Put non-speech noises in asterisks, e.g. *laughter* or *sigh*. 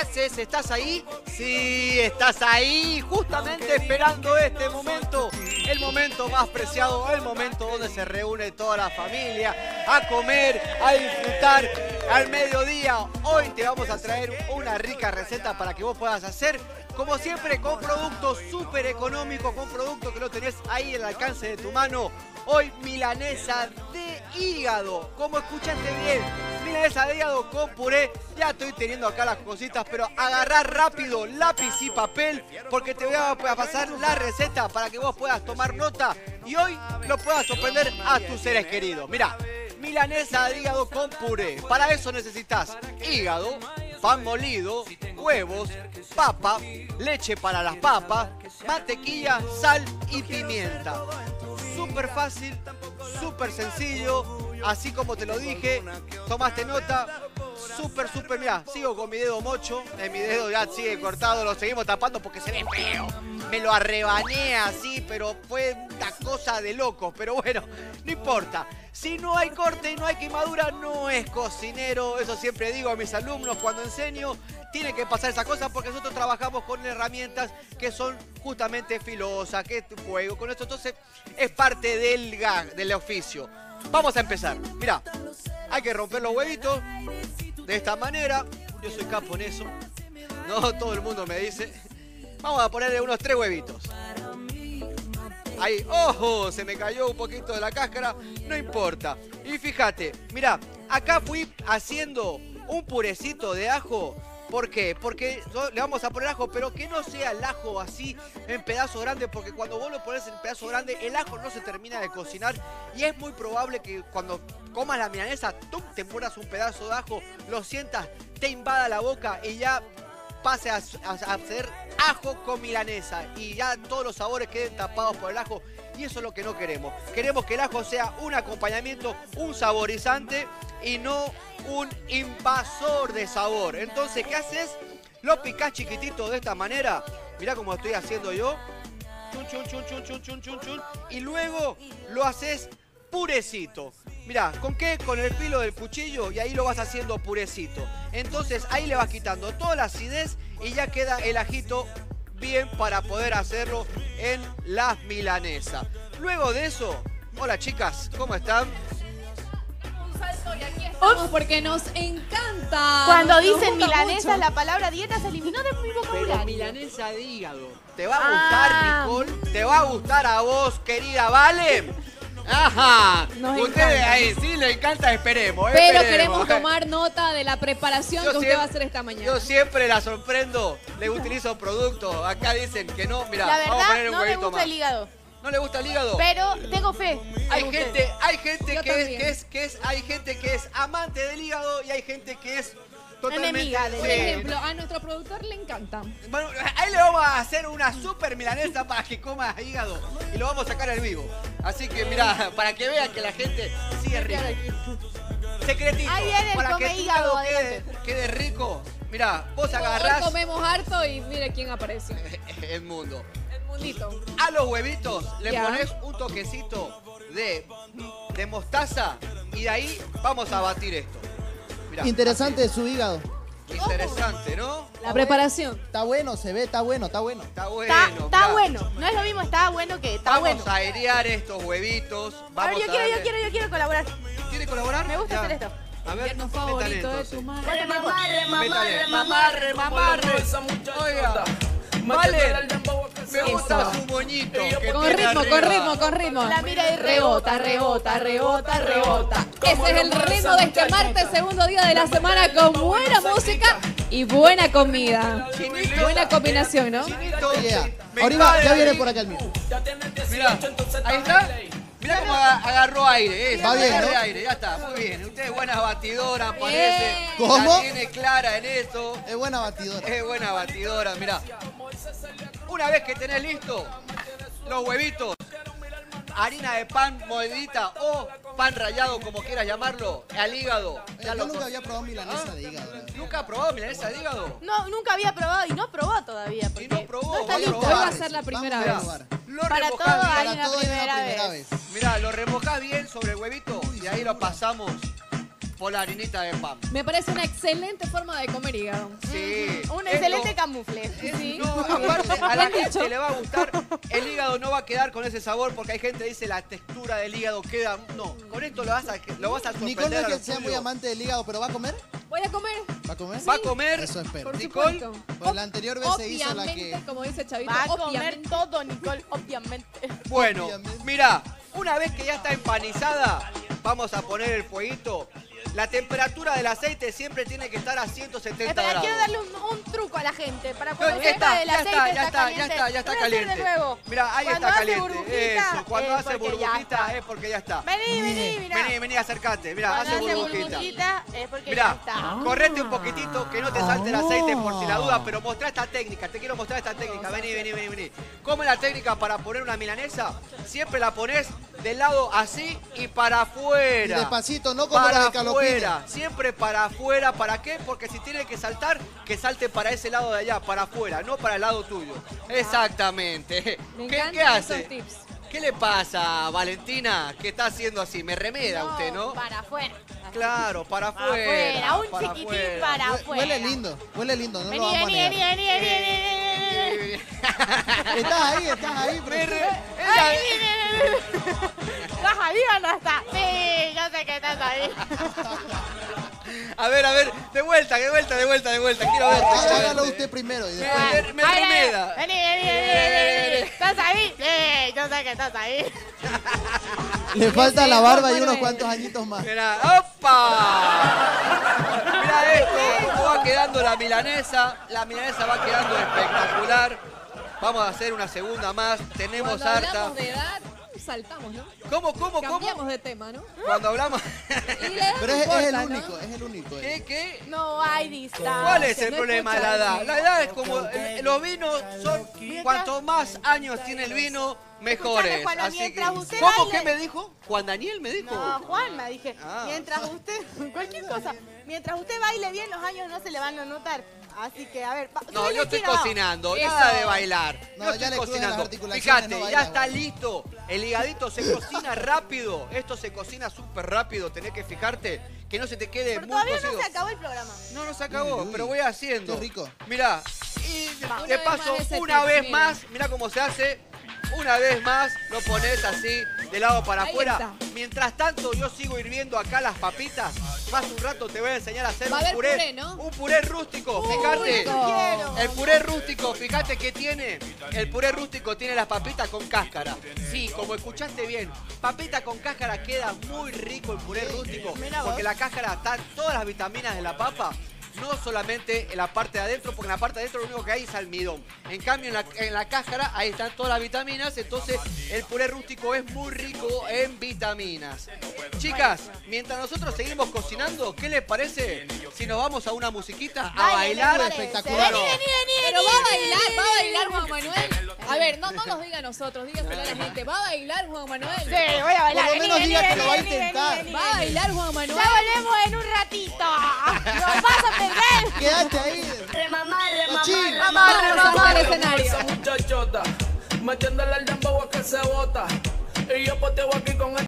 haces? ¿Estás ahí? Sí, estás ahí, justamente esperando este momento. El momento más preciado, el momento donde se reúne toda la familia a comer, a disfrutar al mediodía. Hoy te vamos a traer una rica receta para que vos puedas hacer como siempre, con productos súper económicos, con productos que lo tenés ahí al alcance de tu mano. Hoy milanesa de hígado. Como escuchaste bien, hígado con puré. Ya estoy teniendo acá las cositas, pero agarrar rápido lápiz y papel porque te voy a pasar la receta para que vos puedas tomar nota y hoy lo puedas sorprender a tus seres queridos. Mira, milanesa de hígado con puré. Para eso necesitas hígado, pan molido, huevos, papa, leche para las papas, mantequilla, sal y pimienta. Súper fácil, súper sencillo, así como te lo dije, tomaste nota, súper, súper, mira, sigo con mi dedo mocho, en mi dedo ya sigue cortado, lo seguimos tapando porque se ve feo. Me lo arrebané así, pero fue una cosa de loco, pero bueno, no importa. Si no hay corte y no hay quemadura, no es cocinero. Eso siempre digo a mis alumnos cuando enseño. Tiene que pasar esa cosa porque nosotros trabajamos con herramientas que son justamente filosas, que es fuego, con esto. Entonces es parte del gag, del oficio. Vamos a empezar. Mira, hay que romper los huevitos de esta manera. Yo soy capo en eso. No todo el mundo me dice. Vamos a ponerle unos tres huevitos. Ahí, ojo, se me cayó un poquito de la cáscara, no importa. Y fíjate, mira, acá fui haciendo un purecito de ajo. ¿Por qué? Porque le vamos a poner ajo, pero que no sea el ajo así en pedazo grande, porque cuando vos lo pones en pedazo grande, el ajo no se termina de cocinar y es muy probable que cuando comas la milanesa, tú te mueras un pedazo de ajo, lo sientas, te invada la boca y ya pase a, hacer ajo con milanesa y ya todos los sabores queden tapados por el ajo y eso es lo que no queremos. Queremos que el ajo sea un acompañamiento, un saborizante y no un invasor de sabor. Entonces, ¿qué haces? Lo picás chiquitito de esta manera. Mirá como estoy haciendo yo. Chun, chun, chun, chun, chun, chun, chun. Y luego lo haces purecito. Mirá, ¿con qué? Con el filo del cuchillo y ahí lo vas haciendo purecito. Entonces ahí le vas quitando toda la acidez y ya queda el ajito bien para poder hacerlo en las milanesas. Luego de eso, hola chicas, ¿cómo están? porque nos encanta. Cuando dicen milanesa, la palabra dieta se eliminó de mi vocabulario. Pero milanesa de hígado. ¿Te va a gustar, ah. Nicole? ¿Te va a gustar a vos, querida Vale? Ajá. Ustedes ahí sí le encanta, esperemos. Pero queremos *laughs* tomar nota de la preparación que usted va a hacer esta mañana. Yo siempre la sorprendo. Le utilizo productos. Acá dicen que no. Mira, vamos a poner un no me gusta el hígado. ¿No le gusta el hígado? Pero tengo fe. Hay gente, hay gente que es, que es, hay gente que es amante del hígado y hay gente que es Enemiga Por ejemplo, a nuestro productor le encanta. Bueno, ahí le vamos a hacer una super milanesa para que coma hígado y lo vamos a sacar al vivo. Así que mira, para que vean que la gente sigue rico. Secretito. Ahí viene para que tu hígado quede, quede, rico. Mira, vos agarrás. Hoy comemos harto y mire quién aparece. *laughs* El mundo. El mundito. A los huevitos le pones un toquecito de, de mostaza y de ahí vamos a batir esto. Interesante su hígado. Interesante, ¿no? La preparación. Está bueno, se ve, está bueno, está bueno. Está bueno. Está, bueno. No es lo mismo, está bueno que está bueno. Vamos a airear estos huevitos. a ver, yo quiero, yo quiero, yo quiero colaborar. ¿Quiere colaborar? Me gusta hacer esto. A ver, no favorito de tu madre. Mamarre, mamarre, mamarre, mamarre. Oiga. Vale, me gusta su Con ritmo, con ritmo, con ritmo. La mira y rebota, rebota, rebota, rebota. Ese es el ritmo de este martes, segundo día de la semana, con buena música y buena comida. Buena combinación, ¿no? Ahorita ya viene por acá el mío. Mira, ahí está. Mira cómo agarró aire, eh. Va bien, ¿no? aire, ya está, muy bien. Usted es buena batidora, parece. ¿Cómo? La tiene clara en esto. Es buena batidora. Es buena batidora, mira. Una vez que tenés listo los huevitos, harina de pan moedita o pan rallado, como quieras llamarlo, al hígado. Yo nunca había probado milanesa de hígado. ¿Nunca ha probado milanesa de hígado? No, nunca había probado y no probó todavía. Y no probó, no está listo. Hoy va a ser la primera vez. Lo para todo hay una primera, vez. Mira, lo remojás bien sobre el huevito y ahí lo pasamos por la harinita de pan. Me parece una excelente forma de comer hígado. Sí. Un Esto- excelente camufle. Sí. No, aparte *laughs* a la Bien gente dicho. le va a gustar. El hígado no va a quedar con ese sabor porque hay gente que dice la textura del hígado queda. No, con esto lo vas a, lo vas a Nicole no sorprender es a que los sea muy tuyos. amante del hígado, pero ¿va a comer? Voy a comer. ¿Va a comer? Va a comer. Eso espero. Por Nicole, supuesto. Pues la anterior vez se hizo la Obviamente, que... como dice Chavito, Va a comer obviamente. todo, Nicole, obviamente. Bueno, Obviamente. mira, una vez que ya está empanizada, vamos a poner el fueguito. La temperatura del aceite siempre tiene que estar a 170 Espera, grados. quiero darle un, un truco a la gente para No, cuando ya sepa está, ya aceite está, ya está, ya está, ya está caliente. de nuevo. Mira, ahí Cuando está caliente. Eso, cuando es hace ya burbujita es porque ya está. Vení, vení, mira. Vení, vení, acercate. Mira, hace hace burbujita. burbujita es porque ya Mira, está. correte un poquitito que no te salte el aceite por si la duda, pero mostrá esta técnica, te quiero mostrar esta técnica. Vení, vení, vení, vení. ¿Cómo es la técnica para poner una milanesa? Siempre la pones del lado así y para Y afuera. despacito, no como para los de. Afuera, siempre para afuera. ¿Para qué? Porque si tiene que saltar, que salte para ese lado de allá, para afuera, no para el lado tuyo. Exactamente. Me *laughs* ¿Qué, hace? esos tips. ¿Qué le pasa, Valentina? ¿Qué está haciendo así? Me remeda usted, ¿no? Para afuera. Claro, para Para afuera. un para chiquitín afuera. para afuera. Huele lindo, huele lindo, no Vení, lo vamos vení, a vení, negar. vení, vení, vení, vení, vení. *laughs* Estás ahí, estás ahí. Me pero- re- Ay, vení, vení, vení. ¿Estás ahí o no estás? Sí, yo sé que estás ahí. A ver, a ver, de vuelta, de vuelta, de vuelta, de vuelta. Quiero verte. Ahora hágalo usted primero y Me- después... me- me Ay, remeda. Vení, vení, vení. ¿Estás ahí? Sí, yo sé que estás ahí. Le falta la barba y unos cuantos añitos más. Mira, ¡opa! Mira esto, cómo va quedando la milanesa. La milanesa va quedando espectacular. Vamos a hacer una segunda más. Tenemos Cuando harta. de edad, saltamos, ¿no? ¿Cómo, cómo, Cambiamos cómo? de tema, ¿no? Cuando hablamos. Y Pero es, es el importa, ¿no? único, es el único. eh. ¿Qué, qué? No hay distancia. ¿Cuál es el no problema de la edad? La edad es como el- los vinos son cuanto más años tiene el vino mejores. Escuchame, Juana, Así que mientras usted ¿Cómo baile- qué me dijo? Juan Daniel me dijo. No, Juanma, dije. Ah. Mientras usted, *laughs* cualquier cosa, mientras usted baile bien, los años no se le van a notar. Así que, a ver, No, yo estoy cocinando, nada de bailar. No, yo estoy cocinando. Fíjate, no ya está listo. El higadito se cocina rápido. Esto se cocina súper rápido. Tenés que fijarte que no se te quede Pero muy todavía cocido. no se acabó el programa. No, no se acabó, Uy, uy. pero voy haciendo. Qué rico. Mirá, y vez paso, una vez más, mirá cómo se hace. Una vez más, lo pones así, de lado para Ahí afuera. está. Mientras tanto, yo sigo hirviendo acá las papitas. Más un rato te voy a enseñar a hacer Va a un haber puré. puré, ¿no? Un puré rústico, fíjate. rico. El puré rústico, fíjate que tiene. El puré rústico tiene las papitas con cáscara. Sí, como escuchaste bien. Papita con cáscara queda muy rico el puré rústico. Porque la cáscara está todas las vitaminas de la papa. No solamente en la parte de adentro, porque en la parte de adentro lo único que hay es almidón. En cambio, en la, en la cáscara ahí están todas las vitaminas. Entonces, el puré rústico es muy rico en vitaminas. Chicas, mientras nosotros seguimos cocinando, ¿qué les parece si nos vamos a una musiquita a Dale, bailar? Espectacular. Vení, vení, vení, Pero va a bailar, va a bailar. Juan Manuel. A ver, no, no nos diga a nosotros, dígaselo a la gente. ¿Va a bailar Juan Manuel? Sí, voy a bailar. Por lo menos vení, diga que vení, lo va a vení, vení, intentar. vení, ¿Va a bailar Juan Manuel? Ya volvemos en un ratito. *laughs* Vas a perder. Quédate ahí. Cochín. Vamos, Vamos al vamos. escenario. Esa muchachota, metiéndole el dembow a que se bota. Y yo poteo aquí con el